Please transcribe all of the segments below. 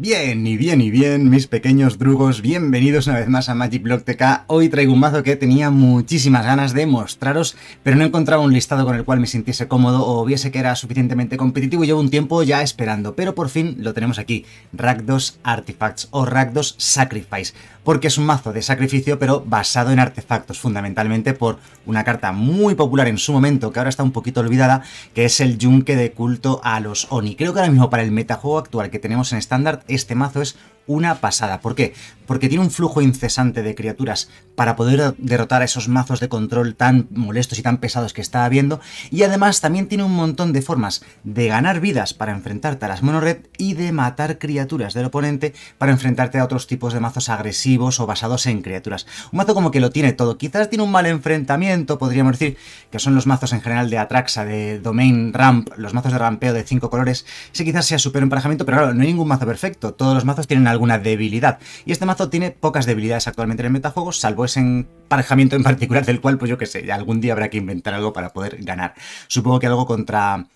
Bien, y bien, y bien, mis pequeños drugos, bienvenidos una vez más a Magic Block TK. Hoy traigo un mazo que tenía muchísimas ganas de mostraros, pero no encontraba un listado con el cual me sintiese cómodo o viese que era suficientemente competitivo y llevo un tiempo ya esperando, pero por fin lo tenemos aquí, Rakdos Artifacts o Rakdos Sacrifice, porque es un mazo de sacrificio pero basado en artefactos, fundamentalmente por una carta muy popular en su momento, que ahora está un poquito olvidada, que es el Yunque de culto a los Oni. Creo que ahora mismo para el metajuego actual que tenemos en estándar este mazo es una pasada. ¿Por qué? Porque tiene un flujo incesante de criaturas para poder derrotar a esos mazos de control tan molestos y tan pesados que está habiendo. Y además también tiene un montón de formas de ganar vidas para enfrentarte a las monored y de matar criaturas del oponente para enfrentarte a otros tipos de mazos agresivos o basados en criaturas. Un mazo como que lo tiene todo. Quizás tiene un mal enfrentamiento, podríamos decir, que son los mazos en general de Atraxa, de Domain Ramp, los mazos de rampeo de cinco colores. Ese quizás sea súper emparejamiento, pero claro, no hay ningún mazo perfecto. Todos los mazos tienen alguna debilidad. Y este mazo tiene pocas debilidades actualmente en el metajuego, salvo ese emparejamiento en particular del cual, pues yo qué sé, algún día habrá que inventar algo para poder ganar. Supongo que algo contra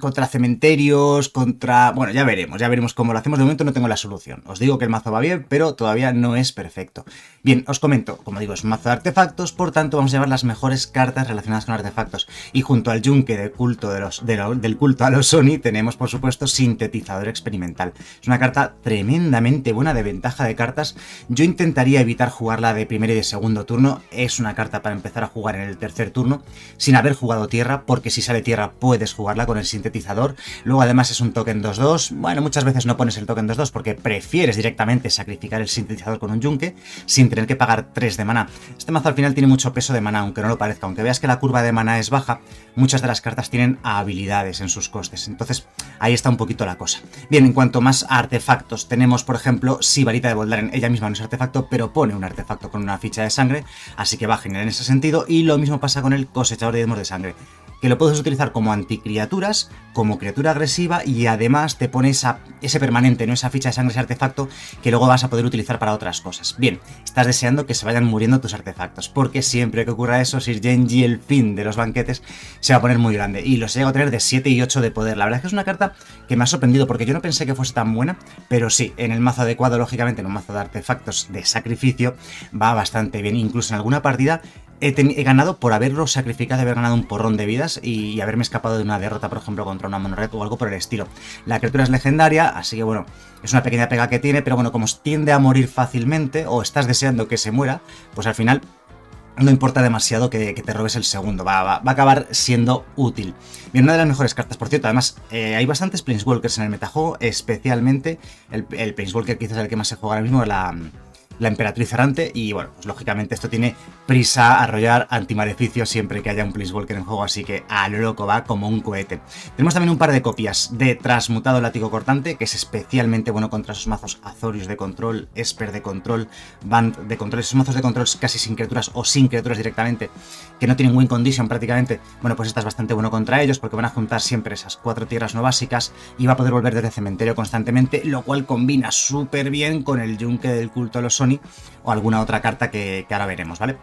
contra cementerios, contra... Bueno, ya veremos, ya veremos cómo lo hacemos. De momento no tengo la solución. Os digo que el mazo va bien, pero todavía no es perfecto. Bien, os comento, como digo, es un mazo de artefactos, por tanto vamos a llevar las mejores cartas relacionadas con artefactos. Y junto al yunque de culto de los, del culto a los Sony, tenemos por supuesto Sintetizador Experimental. Es una carta tremendamente buena de ventaja de cartas. Yo intentaría evitar jugarla de primer y de segundo turno. Es una carta para empezar a jugar en el tercer turno, sin haber jugado tierra, porque si sale tierra puede jugarla con el sintetizador. Luego además es un token 2-2. Bueno, muchas veces no pones el token 2-2 porque prefieres directamente sacrificar el sintetizador con un yunque sin tener que pagar 3 de maná. Este mazo al final tiene mucho peso de maná, aunque no lo parezca. Aunque veas que la curva de maná es baja, muchas de las cartas tienen habilidades en sus costes. Entonces ahí está un poquito la cosa. Bien, en cuanto más artefactos, tenemos por ejemplo Sibarita de Voldaren. Ella misma no es artefacto, pero pone un artefacto con una ficha de sangre, así que va a generar en ese sentido. Y lo mismo pasa con el cosechador de demos de sangre que lo puedes utilizar como anticriaturas, como criatura agresiva y además te pone ese permanente, no esa ficha de sangre, ese artefacto que luego vas a poder utilizar para otras cosas. Bien, estás deseando que se vayan muriendo tus artefactos, porque siempre que ocurra eso, Sir Genji, el fin de los banquetes, se va a poner muy grande. Y los he llegado a tener de 7 y 8 de poder. La verdad es que es una carta que me ha sorprendido, porque yo no pensé que fuese tan buena, pero sí, en el mazo adecuado, lógicamente, en un mazo de artefactos de sacrificio, va bastante bien. Incluso en alguna partida he, ganado por haberlo sacrificado, haber ganado un porrón de vidas y, haberme escapado de una derrota, por ejemplo, contra una monored o algo por el estilo. La criatura es legendaria, así que bueno, es una pequeña pega que tiene, pero bueno, como tiende a morir fácilmente o estás deseando que se muera, pues al final no importa demasiado que, te robes el segundo, va, a acabar siendo útil. Bien, una de las mejores cartas, por cierto, además eh, hay bastantes Planeswalkers en el metajuego, especialmente el, el Planeswalker quizás el que más se juega ahora mismo, la la emperatriz errante y bueno, pues lógicamente esto tiene prisa a arrollar antimaleficio siempre que haya un Walker en juego, así que a lo loco va como un cohete. Tenemos también un par de copias de Transmutado Látigo Cortante, que es especialmente bueno contra esos mazos Azorius de control, Esper de control, Band de control, esos mazos de control casi sin criaturas o sin criaturas directamente, que no tienen win condition prácticamente, bueno pues esta es bastante bueno contra ellos porque van a juntar siempre esas cuatro tierras no básicas y va a poder volver desde cementerio constantemente, lo cual combina súper bien con el yunque del culto a los o alguna otra carta que, ahora veremos, ¿vale?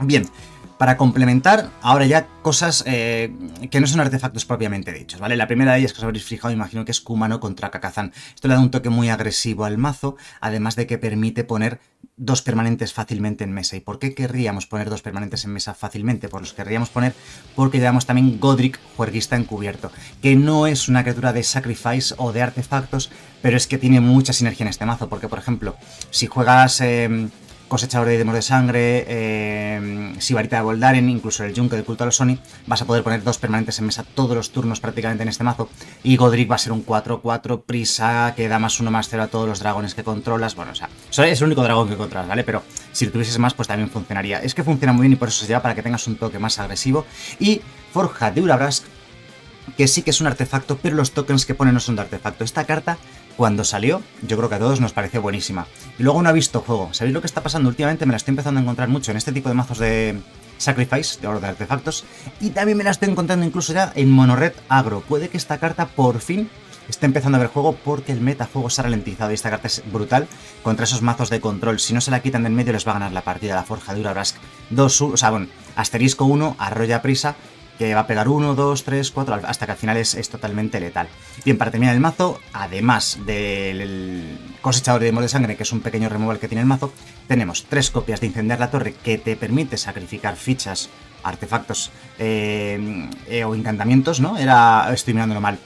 Bien, para complementar, ahora ya cosas eh, que no son artefactos propiamente dichos, ¿vale? La primera de ellas que os habréis fijado, imagino que es Kumano contra Kakazan. Esto le da un toque muy agresivo al mazo, además de que permite poner dos permanentes fácilmente en mesa. ¿Y por qué querríamos poner dos permanentes en mesa fácilmente? Pues los querríamos poner porque llevamos también Godric, juerguista encubierto, que no es una criatura de sacrifice o de artefactos, pero es que tiene mucha sinergia en este mazo, porque por ejemplo, si juegas... Em, cosechador de demos de sangre, eh, Sibarita de Voldaren, incluso el Junker de culto a los Sony, vas a poder poner dos permanentes en mesa todos los turnos prácticamente en este mazo. Y Godric va a ser un 4-4 prisa que da más 1 más 0 a todos los dragones que controlas. Bueno, o sea, es el único dragón que controlas, ¿vale? Pero si lo tuvieses más, pues también funcionaría. Es que funciona muy bien y por eso se lleva para que tengas un toque más agresivo. Y Forja de Urabrask, que sí que es un artefacto, pero los tokens que pone no son de artefacto. Esta carta cuando salió, yo creo que a todos nos pareció buenísima. Y luego no ha visto juego. ¿Sabéis lo que está pasando? Últimamente me la estoy empezando a encontrar mucho en este tipo de mazos de Sacrifice, de de artefactos. Y también me la estoy encontrando incluso ya en Monored Agro. Puede que esta carta por fin esté empezando a ver juego porque el metajuego se ha ralentizado y esta carta es brutal contra esos mazos de control. Si no se la quitan del medio les va a ganar la partida la forjadura Brask 2, o sea, bueno, asterisco 1, arrolla prisa que va a pegar 1, 2, 3, 4, hasta que al final es, totalmente letal. Bien, para terminar el mazo, además del cosechador de demos de sangre, que es un pequeño removal que tiene el mazo, tenemos tres copias de incendiar la torre que te permite sacrificar fichas, artefactos eh, eh, o encantamientos, ¿no? Era, estoy mirándolo mal,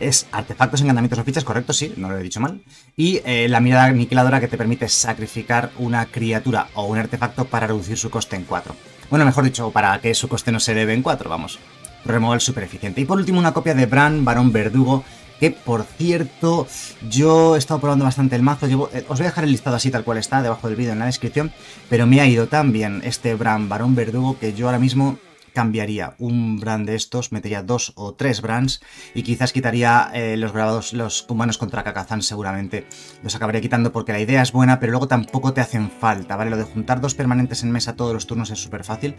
es artefactos, encantamientos o fichas, correcto, sí, no lo he dicho mal. Y eh, la mirada aniquiladora que te permite sacrificar una criatura o un artefacto para reducir su coste en 4. Bueno, mejor dicho, para que su coste no se eleve en 4, vamos. Removal super eficiente. Y por último, una copia de Bran, Barón Verdugo, que por cierto, yo he estado probando bastante el mazo. Eh, os voy a dejar el listado así tal cual está, debajo del vídeo en la descripción. Pero me ha ido tan bien este Bran, Barón Verdugo, que yo ahora mismo cambiaría un brand de estos, metería dos o tres brands y quizás quitaría eh, los grabados, los humanos contra Kakazan seguramente. Los acabaría quitando porque la idea es buena, pero luego tampoco te hacen falta, ¿vale? Lo de juntar dos permanentes en mesa todos los turnos es súper fácil,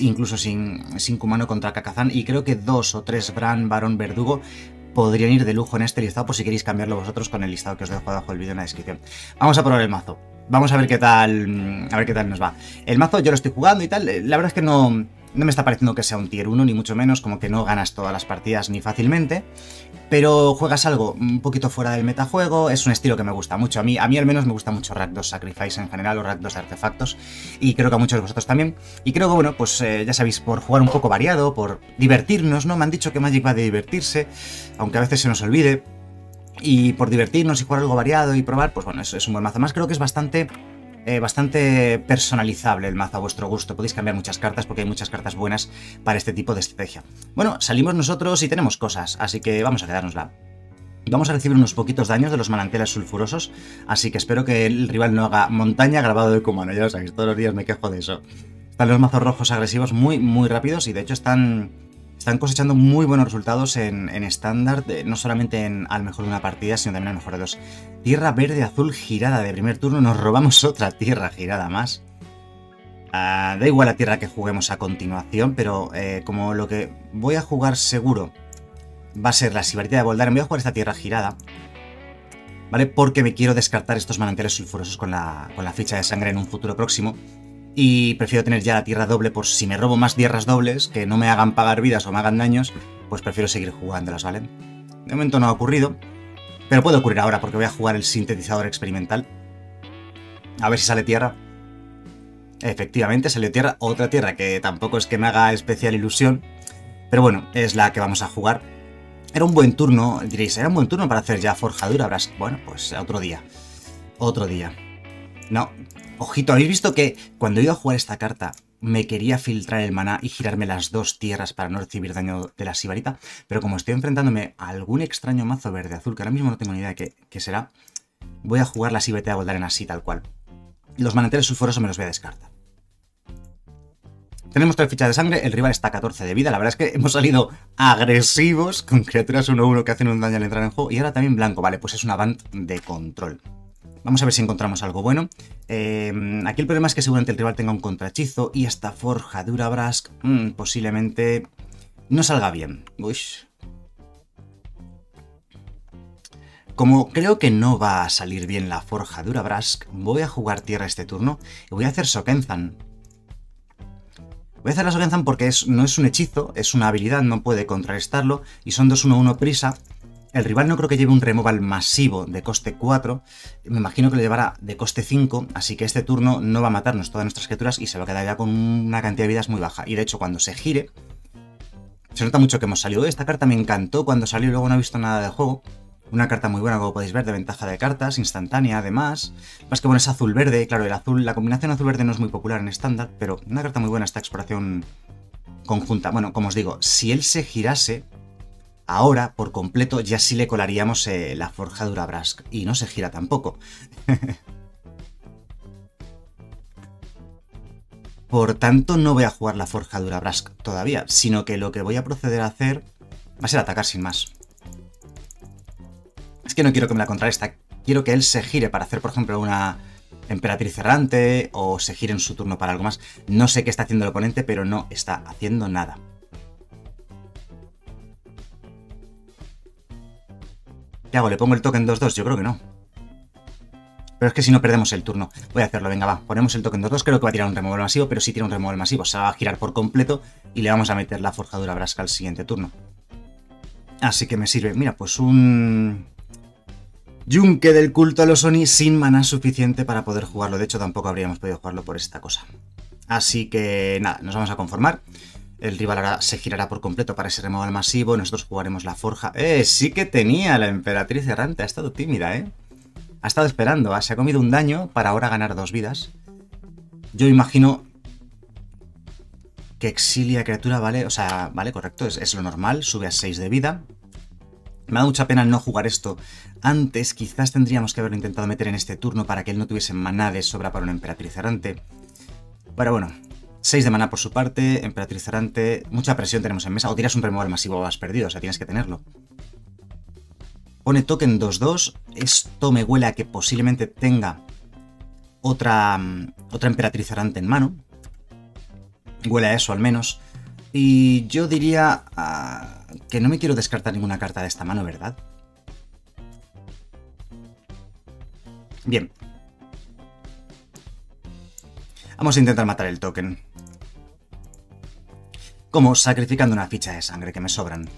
incluso sin, sin Kumano contra Kakazan y creo que dos o tres brand varón verdugo podrían ir de lujo en este listado por si queréis cambiarlo vosotros con el listado que os dejo abajo del vídeo en la descripción. Vamos a probar el mazo. Vamos a ver qué tal a ver qué tal nos va. El mazo yo lo estoy jugando y tal, la verdad es que no no me está pareciendo que sea un tier 1, ni mucho menos, como que no ganas todas las partidas ni fácilmente, pero juegas algo un poquito fuera del metajuego, es un estilo que me gusta mucho. A mí, a mí al menos me gusta mucho Rack 2 Sacrifice en general, o Rack 2 de artefactos, y creo que a muchos de vosotros también. Y creo que, bueno, pues eh, ya sabéis, por jugar un poco variado, por divertirnos, ¿no? Me han dicho que Magic va de divertirse, aunque a veces se nos olvide. Y por divertirnos y jugar algo variado y probar, pues bueno, eso es un buen mazo. Más creo que es bastante eh, bastante personalizable el mazo a vuestro gusto. Podéis cambiar muchas cartas porque hay muchas cartas buenas para este tipo de estrategia. Bueno, salimos nosotros y tenemos cosas, así que vamos a quedárnosla. Vamos a recibir unos poquitos daños de los manantiales sulfurosos, así que espero que el rival no haga montaña grabado de Kumano. Ya lo sabéis, todos los días me quejo de eso. Están los mazos rojos agresivos muy, muy rápidos y de hecho están están cosechando muy buenos resultados en estándar, no solamente en, al mejor de una partida, sino también al mejor de dos. Tierra verde azul girada de primer turno, nos robamos otra tierra girada más. Ah, da igual la tierra que juguemos a continuación, pero eh, como lo que voy a jugar seguro va a ser la Sibarita de Voldaren, voy a jugar esta tierra girada, ¿vale? Porque me quiero descartar estos manantiales sulfurosos con la, con la ficha de sangre en un futuro próximo. Y prefiero tener ya la tierra doble por si me robo más tierras dobles, que no me hagan pagar vidas o me hagan daños, pues prefiero seguir jugándolas, ¿vale? De momento no ha ocurrido, pero puede ocurrir ahora porque voy a jugar el sintetizador experimental. A ver si sale tierra. Efectivamente, salió tierra, otra tierra que tampoco es que me haga especial ilusión, pero bueno, es la que vamos a jugar. Era un buen turno, diréis, era un buen turno para hacer ya forjadura, Bueno, pues otro día. Otro día. No, Ojito, ¿habéis visto que cuando iba a jugar esta carta me quería filtrar el maná y girarme las dos tierras para no recibir daño de la sibarita? Pero como estoy enfrentándome a algún extraño mazo verde-azul, que ahora mismo no tengo ni idea de qué, será, voy a jugar la sibarita de Voldaren así, tal cual. Los manantiales sulfurosos me los voy a descartar. Tenemos tres fichas de sangre, el rival está a 14 de vida, la verdad es que hemos salido agresivos con criaturas 1-1 que hacen un daño al entrar en juego, y ahora también blanco, vale, pues es una band de control. Vamos a ver si encontramos algo bueno. Eh, aquí el problema es que seguramente el rival tenga un contrachizo y esta forjadura Brask mm, posiblemente no salga bien. Como creo que no va a salir bien la forjadura Brask, voy a jugar tierra este turno y voy a hacer Sokenzan. Voy a hacer la Sokenzan porque no es un hechizo, es una habilidad, no puede contrarrestarlo, y son 2-1-1 prisa, el rival no creo que lleve un removal masivo de coste 4, me imagino que lo llevará de coste 5, así que este turno no va a matarnos todas nuestras criaturas y se va a quedar ya con una cantidad de vidas muy baja. Y de hecho, cuando se gire, se nota mucho que hemos salido. Esta carta me encantó cuando salió y luego no he visto nada de juego. Una carta muy buena, como podéis ver, de ventaja de cartas, instantánea además. Más que bueno, es azul-verde, claro, el azul, la combinación azul-verde no es muy popular en estándar, pero una carta muy buena esta exploración conjunta. Bueno, como os digo, si él se girase, Ahora, por completo, ya sí le colaríamos eh, la forjadura Brask. Y no se gira tampoco. por tanto, no voy a jugar la forjadura Brask todavía, sino que lo que voy a proceder a hacer va a ser atacar sin más. Es que no quiero que me la contrarresta. Quiero que él se gire para hacer, por ejemplo, una emperatriz errante o se gire en su turno para algo más. No sé qué está haciendo el oponente, pero no está haciendo nada. ¿Qué hago? ¿Le pongo el token 2-2? Yo creo que no. Pero es que si no perdemos el turno. Voy a hacerlo, venga, va. Ponemos el token 2-2. Creo que va a tirar un removal masivo, pero si tiene un removal masivo. Se va a girar por completo y le vamos a meter la forjadura brasca al siguiente turno. Así que me sirve. Mira, pues un... Yunque del culto a los Oni sin maná suficiente para poder jugarlo. De hecho, tampoco habríamos podido jugarlo por esta cosa. Así que nada, nos vamos a conformar. El rival ahora se girará por completo para ese removal masivo. Nosotros jugaremos la forja. ¡Eh! Sí que tenía la emperatriz errante. Ha estado tímida, ¿eh? Ha estado esperando. ¿eh? Se ha comido un daño para ahora ganar dos vidas. Yo imagino que exilia criatura vale... O sea, vale, correcto. Es, lo normal. Sube a 6 de vida. Me da mucha pena no jugar esto antes. Quizás tendríamos que haberlo intentado meter en este turno para que él no tuviese maná de sobra para una emperatriz errante. Pero bueno, 6 de maná por su parte, Emperatriz Errante, mucha presión tenemos en mesa. O tiras un removal masivo has perdido, o sea, tienes que tenerlo. Pone token 2-2. Esto me huele a que posiblemente tenga otra, mm, otra Emperatriz Errante en mano. Huele a eso al menos. Y yo diría ah, que no me quiero descartar ninguna carta de esta mano, ¿verdad? Bien. Vamos a intentar matar el token como sacrificando una ficha de sangre que me sobran.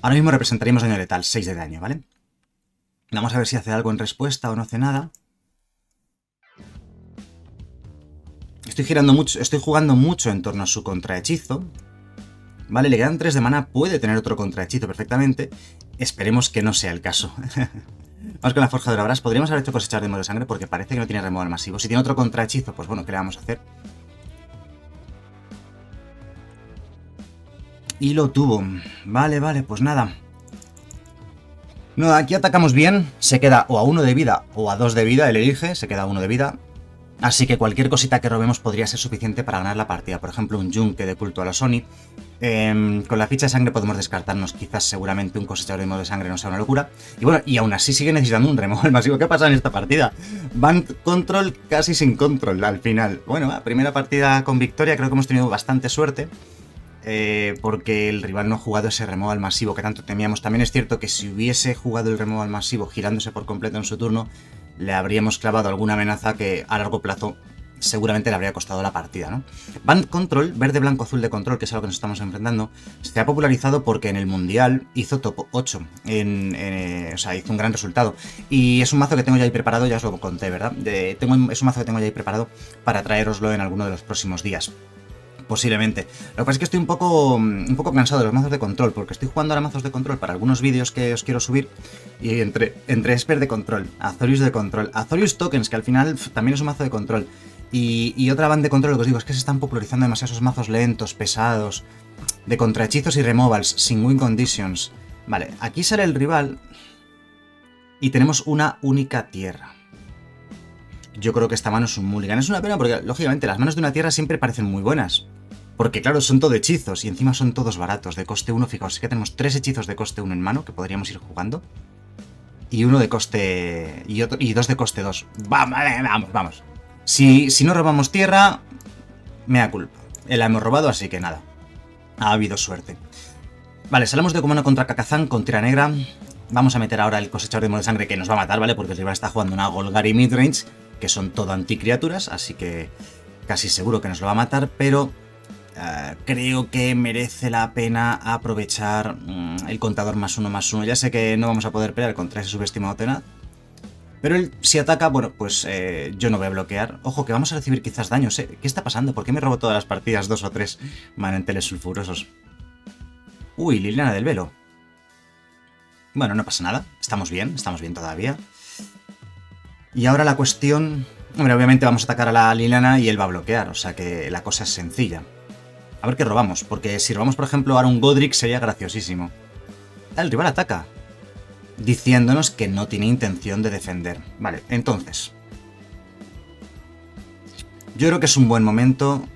Ahora mismo representaríamos daño letal, 6 de daño, ¿vale? Vamos a ver si hace algo en respuesta o no hace nada. Estoy girando mucho, estoy jugando mucho en torno a su contrahechizo. Vale, le quedan 3 de mana, puede tener otro contrahechizo perfectamente. Esperemos que no sea el caso. Vamos con la forjadora Bras. Podríamos haber hecho cosechar de sangre porque parece que no tiene removal masivo. Si tiene otro contrahechizo, pues bueno, ¿qué le vamos a hacer? Y lo tuvo. Vale, vale, pues nada. No, aquí atacamos bien. Se queda o a uno de vida o a dos de vida. Él elige, se queda a uno de vida. Así que cualquier cosita que robemos podría ser suficiente para ganar la partida. Por ejemplo, un yunque de culto a la Sony. Em, con la ficha de sangre podemos descartarnos. Quizás seguramente un cosechador de modo de sangre no sea una locura. Y bueno, y aún así sigue necesitando un removal masivo. ¿Qué pasa en esta partida? Van control casi sin control al final. Bueno, primera partida con victoria. Creo que hemos tenido bastante suerte. Eh, porque el rival no ha jugado ese removal masivo que tanto temíamos. También es cierto que si hubiese jugado el removal masivo girándose por completo en su turno, le habríamos clavado alguna amenaza que a largo plazo seguramente le habría costado la partida, ¿no? Band Control, verde, blanco, azul de control, que es a lo que nos estamos enfrentando, se ha popularizado porque en el Mundial hizo top 8, eh, o sea, hizo un gran resultado. Y es un mazo que tengo ya ahí preparado, ya os lo conté, ¿verdad? tengo, es un mazo que tengo ya ahí preparado para traeroslo en alguno de los próximos días posiblemente. Lo que pasa es que estoy un poco, un poco cansado de los mazos de control, porque estoy jugando ahora mazos de control para algunos vídeos que os quiero subir, y entre, entre Esper de control, Azorius de control, Azorius Tokens, que al final también es un mazo de control, y, otra banda de control, lo que os digo es que se están popularizando demasiado esos mazos lentos, pesados, de contrahechizos y removals, sin win conditions. Vale, aquí sale el rival, y tenemos una única tierra yo creo que esta mano es un mulligan. Es una pena porque, lógicamente, las manos de una tierra siempre parecen muy buenas. Porque claro, son todo hechizos y encima son todos baratos, de coste 1. Fijaos, que tenemos tres hechizos de coste 1 en mano que podríamos ir jugando. Y uno de coste... y, otro, y dos de coste 2. Vamos, vamos, vamos. Si, si no robamos tierra, me da culpa. La hemos robado, así que nada. Ha habido suerte. Vale, salimos de comando contra Kakazan con tira negra. Vamos a meter ahora el cosechador de de sangre que nos va a matar, ¿vale? Porque el rival está jugando una Golgari midrange, que son todo anticriaturas, así que casi seguro que nos lo va a matar, pero eh, creo que merece la pena aprovechar mm, el contador más uno más uno. Ya sé que no vamos a poder pelear contra ese subestimado Tenaz. Pero él, si ataca, bueno, pues eh, yo no voy a bloquear. Ojo, que vamos a recibir quizás daños, ¿eh? ¿Qué está pasando? ¿Por qué me robo todas las partidas dos o tres mananteles sulfurosos? Uy, Liliana del Velo. Bueno, no pasa nada. Estamos bien, estamos bien todavía. Y ahora la cuestión... Hombre, obviamente vamos a atacar a la Liliana y él va a bloquear, o sea que la cosa es sencilla. A ver qué robamos, porque si robamos, por ejemplo, ahora un Godric sería graciosísimo. El rival ataca, diciéndonos que no tiene intención de defender. Vale, entonces... Yo creo que es un buen momento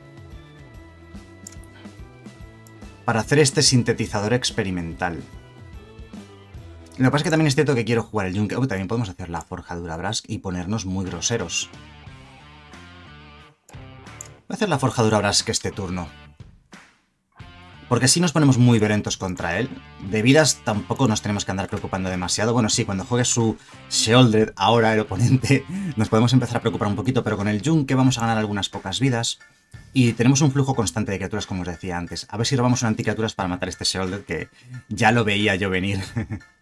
para hacer este sintetizador experimental. Lo que pasa es que también es cierto que quiero jugar el Yunque. también podemos hacer la forjadura Brask y ponernos muy groseros. Voy a hacer la forjadura Brask este turno. Porque si nos ponemos muy violentos contra él, de vidas tampoco nos tenemos que andar preocupando demasiado. Bueno, sí, cuando juegue su Sheoldred, ahora el oponente, nos podemos empezar a preocupar un poquito, pero con el Jun que vamos a ganar algunas pocas vidas. Y tenemos un flujo constante de criaturas, como os decía antes. A ver si robamos una anticriaturas para matar este Sheoldred, que ya lo veía yo venir.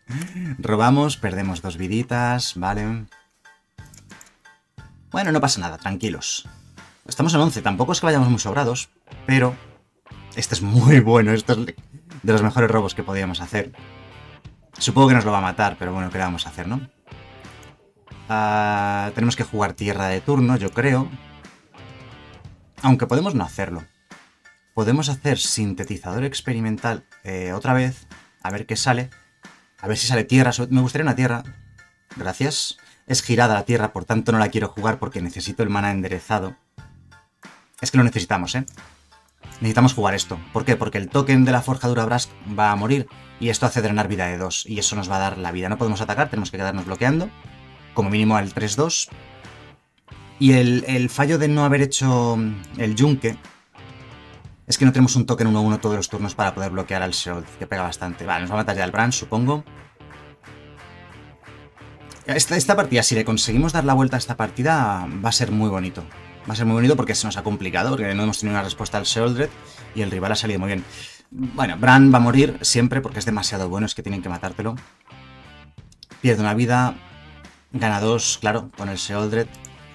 Robamos, perdemos dos viditas, vale. Bueno, no pasa nada, tranquilos. Estamos en 11, tampoco es que vayamos muy sobrados, pero este es muy bueno, esto es de los mejores robos que podíamos hacer. Supongo que nos lo va a matar, pero bueno, ¿qué le vamos a hacer, no? Ah, tenemos que jugar tierra de turno, yo creo. Aunque podemos no hacerlo. Podemos hacer sintetizador experimental eh, otra vez, a ver qué sale. A ver si sale tierra. Me gustaría una tierra. Gracias. Es girada la tierra, por tanto no la quiero jugar porque necesito el mana enderezado. Es que lo necesitamos, ¿eh? Necesitamos jugar esto. ¿Por qué? Porque el token de la forjadura Brask va a morir y esto hace drenar vida de 2 y eso nos va a dar la vida. No podemos atacar, tenemos que quedarnos bloqueando, como mínimo al 3-2. Y el, fallo de no haber hecho el yunque es que no tenemos un token 1-1 todos los turnos para poder bloquear al Sheold, que pega bastante. Vale, nos va a matar ya el Bran, supongo. Esta, esta partida, si le conseguimos dar la vuelta a esta partida, va a ser muy bonito. Va a ser muy bonito porque se nos ha complicado, porque no hemos tenido una respuesta al Sheoldred y el rival ha salido muy bien. Bueno, Bran va a morir siempre porque es demasiado bueno, es que tienen que matártelo. Pierde una vida, gana dos, claro, con el Sheoldred.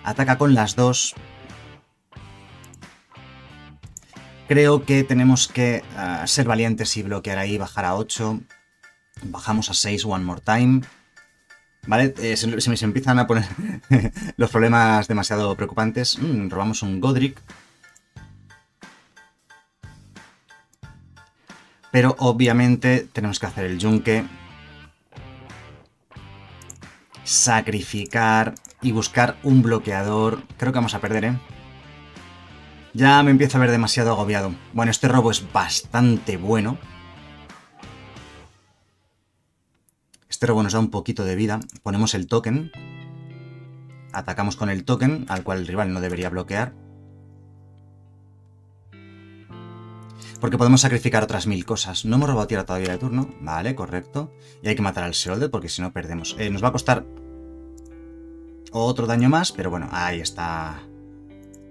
Ataca con las dos. Creo que tenemos que ah, ser valientes y bloquear ahí, bajar a 8. Bajamos a 6 one more time. ¿Vale? Eh, se, me empiezan a poner los problemas demasiado preocupantes. Mm, robamos un Godric. Pero obviamente tenemos que hacer el yunque. Sacrificar y buscar un bloqueador. Creo que vamos a perder, ¿eh? Ya me empiezo a ver demasiado agobiado. Bueno, este robo es bastante bueno. Este robo nos da un poquito de vida. Ponemos el token. Atacamos con el token, al cual el rival no debería bloquear. Porque podemos sacrificar otras mil cosas. No hemos robado tierra todavía de turno. Vale, correcto. Y hay que matar al Seolder porque si no perdemos. Eh, nos va a costar otro daño más, pero bueno, ahí está.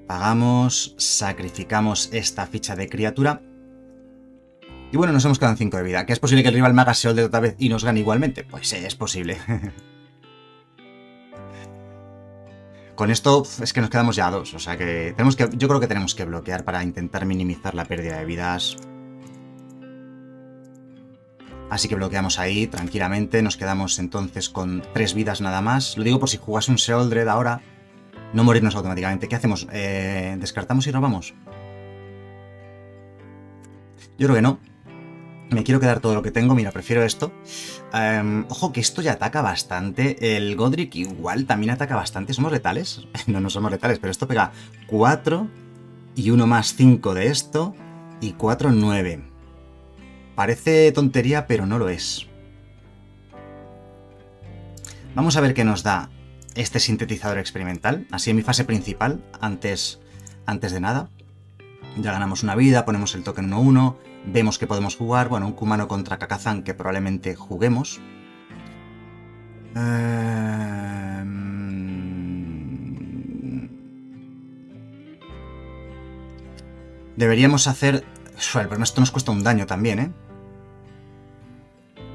Pagamos, sacrificamos esta ficha de criatura. Y bueno, nos hemos quedado en 5 de vida. ¿Que es posible que el rival me haga de otra vez y nos gane igualmente? Pues es posible. Con esto es que nos quedamos ya a dos. O sea que tenemos que. Yo creo que tenemos que bloquear para intentar minimizar la pérdida de vidas. Así que bloqueamos ahí tranquilamente. Nos quedamos entonces con tres vidas nada más. Lo digo por si jugase un Seoldred ahora. No morirnos automáticamente. ¿Qué hacemos? Eh, ¿Descartamos y robamos? Yo creo que no. Me quiero quedar todo lo que tengo, mira, prefiero esto. Em, ojo que esto ya ataca bastante. El Godric igual también ataca bastante. ¿Somos letales? no, no somos letales, pero esto pega 4 y 1 más 5 de esto y 4, 9. Parece tontería, pero no lo es. Vamos a ver qué nos da este sintetizador experimental. Así en mi fase principal, antes, antes de nada. Ya ganamos una vida, ponemos el token 1-1, vemos que podemos jugar, bueno, un Kumano contra Kakazan que probablemente juguemos. Em, deberíamos hacer... Pero esto nos cuesta un daño también, ¿eh?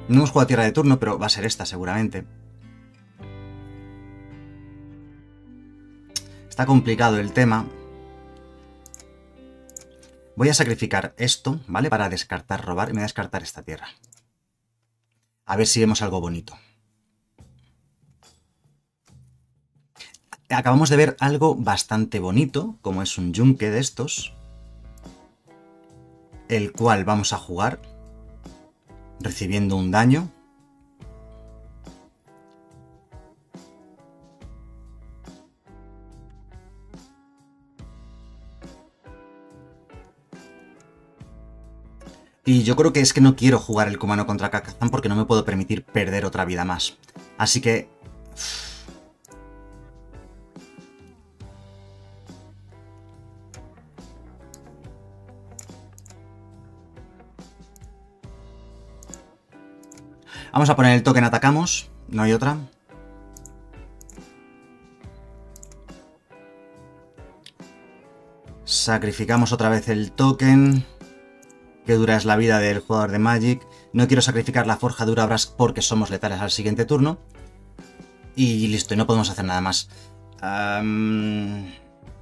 No hemos jugado tierra de turno, pero va a ser esta seguramente. Está complicado el tema. Voy a sacrificar esto, ¿vale? Para descartar robar y me voy a descartar esta tierra. A ver si vemos algo bonito. Acabamos de ver algo bastante bonito, como es un yunque de estos, el cual vamos a jugar recibiendo un daño Y yo creo que es que no quiero jugar el Kumano contra Kakazan porque no me puedo permitir perder otra vida más. Así que... Vamos a poner el token atacamos, no hay otra. Sacrificamos otra vez el token. Que dura es la vida del jugador de Magic. No quiero sacrificar la forja dura Brask porque somos letales al siguiente turno. Y listo, y no podemos hacer nada más.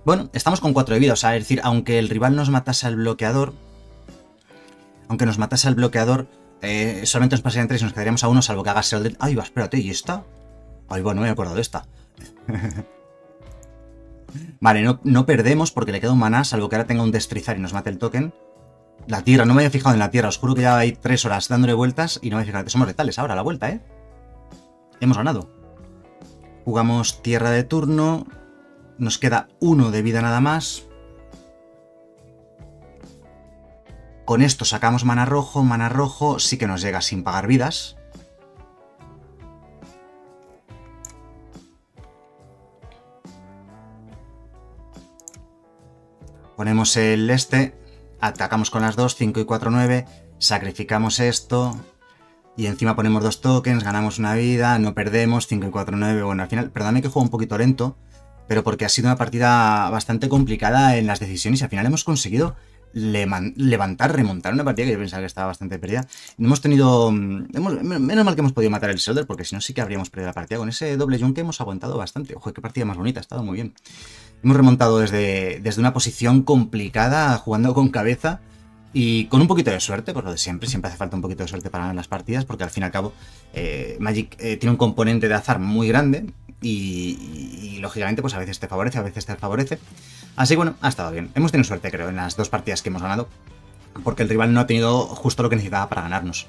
Bueno, estamos con 4 de vida, o sea, es decir, aunque el rival nos matase al bloqueador, aunque nos matase al bloqueador, eh, solamente nos pasarían 3 y nos quedaríamos a uno, salvo que haga el ¡Ay, va, espérate! ¿Y esta? Ay, bueno, no me acuerdo de esta. vale, no, no, perdemos porque le queda un maná, salvo que ahora tenga un destrizar y nos mate el token. La tierra, no me había fijado en la tierra, os juro que ya hay 3 horas dándole vueltas y no me he fijado. Somos letales ahora, la vuelta, ¿eh? Hemos ganado. Jugamos tierra de turno. Nos queda uno de vida nada más. Con esto sacamos mana rojo. Mana rojo sí que nos llega sin pagar vidas. Ponemos el este. Atacamos con las dos, 5 y 4, 9. Sacrificamos esto. Y encima ponemos dos tokens, ganamos una vida, no perdemos, 5 y 4, 9. Bueno, al final, perdóname que juego un poquito lento, pero porque ha sido una partida bastante complicada en las decisiones y al final hemos conseguido levantar, remontar una partida que yo pensaba que estaba bastante perdida. Hemos tenido... Mm, menos mal que hemos podido matar el Solder, porque si no sí que habríamos perdido la partida. Con ese doble jump que hemos aguantado bastante. Ojo, qué partida más bonita, ha estado muy bien. Hemos remontado desde, desde una posición complicada, jugando con cabeza, y con un poquito de suerte, por lo de siempre, siempre hace falta un poquito de suerte para ganar las partidas, porque al fin y al cabo eh, Magic eh, tiene un componente de azar muy grande y, lógicamente pues a veces te favorece, a veces te favorece. Así que bueno, ha estado bien. Hemos tenido suerte creo en las dos partidas que hemos ganado, porque el rival no ha tenido justo lo que necesitaba para ganarnos.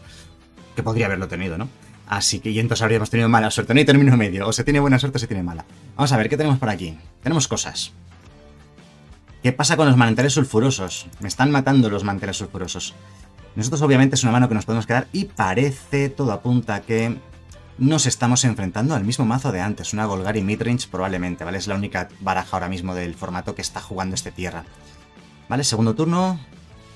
Que podría haberlo tenido, ¿no? Así que y entonces habríamos tenido mala suerte. No hay término medio. O se tiene buena suerte o se tiene mala. Vamos a ver, ¿qué tenemos por aquí? Tenemos cosas. ¿Qué pasa con los manantiales sulfurosos? Me están matando los manantiales sulfurosos. Nosotros obviamente es una mano que nos podemos quedar y parece, todo apunta que nos estamos enfrentando al mismo mazo de antes, una Golgari midrange probablemente, ¿vale? Es la única baraja ahora mismo del formato que está jugando este tierra. ¿Vale? Segundo turno,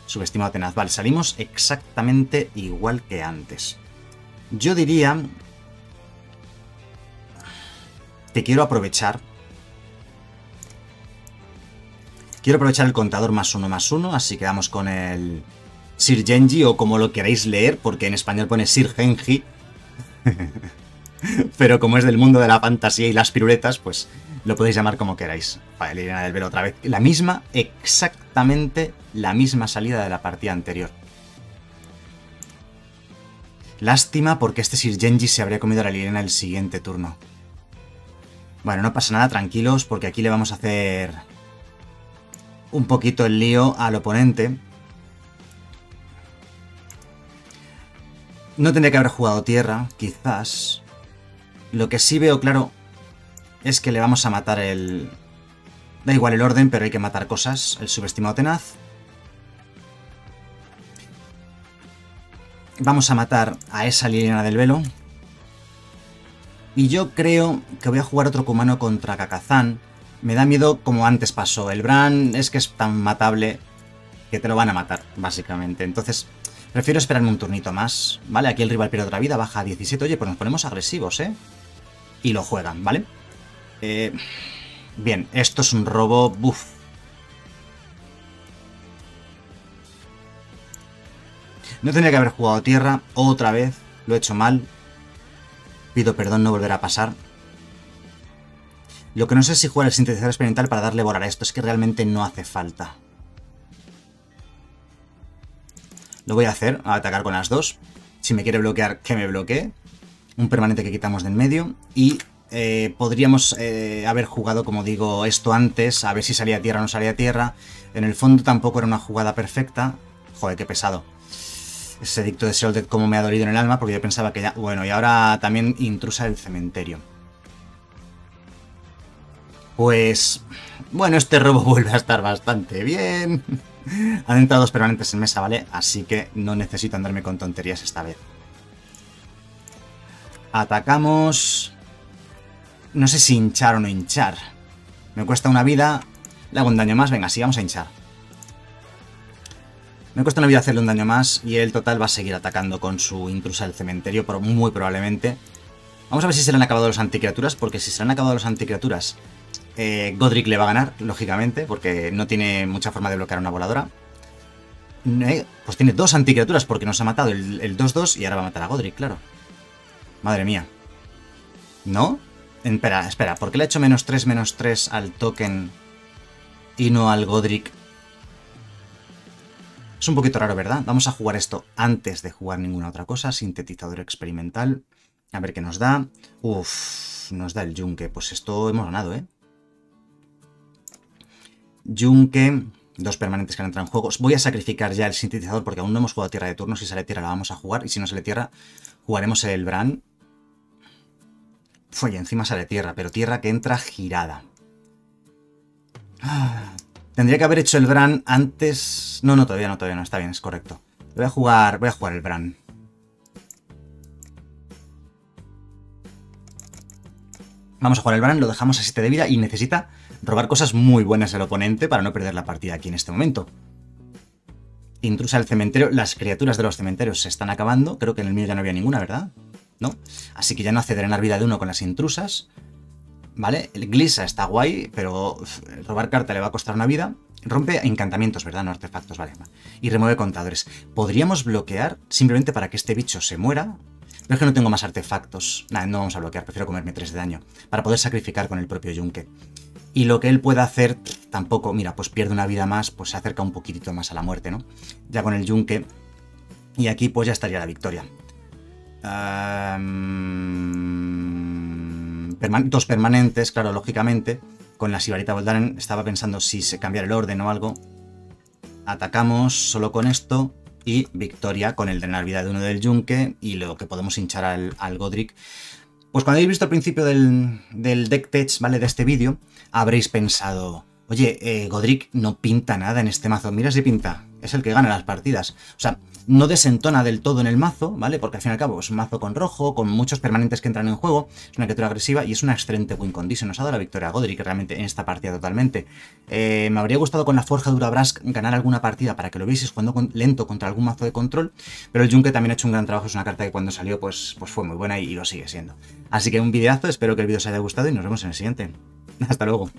subestimado tenaz. Vale, salimos exactamente igual que antes. Yo diría que quiero aprovechar Quiero aprovechar el contador más uno más uno, así que vamos con el Sir Genji o como lo queráis leer, porque en español pone Sir Genji. Pero como es del mundo de la fantasía y las piruletas, pues lo podéis llamar como queráis. Vale, Liliana del Velo otra vez. La misma, exactamente la misma salida de la partida anterior. Lástima porque este Sir Genji se habría comido a la Liliana el siguiente turno. Bueno, no pasa nada, tranquilos, porque aquí le vamos a hacer un poquito el lío al oponente. No tendría que haber jugado tierra, quizás. Lo que sí veo claro es que le vamos a matar el... Da igual el orden, pero hay que matar cosas. El subestimado tenaz. Vamos a matar a esa línea del velo. Y yo creo que voy a jugar otro Kumano contra Kakazan me da miedo como antes pasó. El Bran es que es tan matable que te lo van a matar, básicamente. Entonces, prefiero esperarme un turnito más, ¿vale? Aquí el rival pierde otra vida, baja a 17. Oye, pues nos ponemos agresivos, ¿eh? Y lo juegan, ¿vale? Eh, bien, esto es un robo... Buf. No tendría que haber jugado tierra otra vez. Lo he hecho mal. Pido perdón, no volverá a pasar. Lo que no sé es si jugar el sintetizador experimental para darle volar a esto, es que realmente no hace falta. Lo voy a hacer, a atacar con las dos. Si me quiere bloquear, que me bloquee. Un permanente que quitamos del medio. Y eh, podríamos eh, haber jugado, como digo, esto antes, a ver si salía tierra o no salía tierra. En el fondo tampoco era una jugada perfecta. Joder, qué pesado. Ese dicto de Soldead como me ha dolido en el alma, porque yo pensaba que ya... Bueno, y ahora también intrusa del cementerio. Pues... Bueno, este robo vuelve a estar bastante bien. Han entrado dos permanentes en mesa, ¿vale? Así que no necesito andarme con tonterías esta vez. Atacamos... No sé si hinchar o no hinchar. Me cuesta una vida. Le hago un daño más. Venga, sí, vamos a hinchar. Me cuesta una vida hacerle un daño más y el total va a seguir atacando con su intrusa del cementerio, pero muy probablemente. Vamos a ver si se le han acabado los anticriaturas, porque si se le han acabado los anticriaturas, eh, Godric le va a ganar, lógicamente, porque no tiene mucha forma de bloquear una voladora. Eh, pues tiene dos anticriaturas porque nos ha matado el 2-2 y ahora va a matar a Godric, claro. Madre mía. ¿No? Espera, espera, ¿por qué le ha hecho menos 3, menos 3 al token y no al Godric es un poquito raro, ¿verdad? Vamos a jugar esto antes de jugar ninguna otra cosa. Sintetizador experimental. A ver qué nos da. Uf, nos da el yunque. Pues esto hemos ganado, ¿eh? Yunque. Dos permanentes que han entrado en juego. Voy a sacrificar ya el sintetizador porque aún no hemos jugado tierra de turno. Si sale tierra la vamos a jugar. Y si no sale tierra, jugaremos el Bran. Fue, encima sale tierra, pero tierra que entra girada. Ah, Tendría que haber hecho el Bran antes... No, no, todavía no, todavía no, está bien, es correcto. Voy a jugar, voy a jugar el Bran. Vamos a jugar el Bran, lo dejamos a 7 de vida y necesita robar cosas muy buenas del oponente para no perder la partida aquí en este momento. Intrusa del cementerio, las criaturas de los cementerios se están acabando, creo que en el mío ya no había ninguna, ¿verdad? ¿No? Así que ya no hace drenar vida de uno con las intrusas. ¿Vale? El Glissa está guay, pero robar carta le va a costar una vida. Rompe encantamientos, ¿verdad? No artefactos, vale. Y remueve contadores. Podríamos bloquear simplemente para que este bicho se muera. Pero es que no tengo más artefactos. Nada, no vamos a bloquear, prefiero comerme 3 de daño. Para poder sacrificar con el propio yunque. Y lo que él pueda hacer, tampoco, mira, pues pierde una vida más, pues se acerca un poquitito más a la muerte, ¿no? Ya con el yunque. Y aquí pues ya estaría la victoria. Dos permanentes, claro, lógicamente. Con la Sibarita Voldaren estaba pensando si se cambiar el orden o algo. Atacamos solo con esto y victoria con el drenar vida de uno del yunque y lo que podemos hinchar al, Godric. Pues cuando habéis visto al principio del, del deck tech, ¿vale? De este vídeo, habréis pensado, oye, eh, Godric no pinta nada en este mazo. Mira si pinta, es el que gana las partidas. O sea, no desentona del todo en el mazo, ¿vale? Porque al fin y al cabo es un mazo con rojo, con muchos permanentes que entran en juego, es una criatura agresiva y es una excelente win condition. Nos ha dado la victoria a Godric realmente en esta partida totalmente. Eh, me habría gustado con la Forja Dura Brask ganar alguna partida para que lo vieseis jugando lento contra algún mazo de control, pero el Junke también ha hecho un gran trabajo, es una carta que cuando salió pues, pues fue muy buena y, y lo sigue siendo. Así que un videazo, espero que el vídeo os haya gustado y nos vemos en el siguiente. Hasta luego.